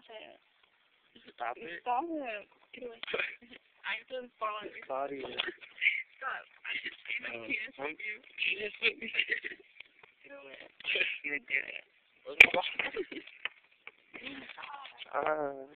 Stop it. Stop it. Stop it. I'm just following you. Stop. I just came Oh. up here Um, you. You just put me Get away. You did it. Ah.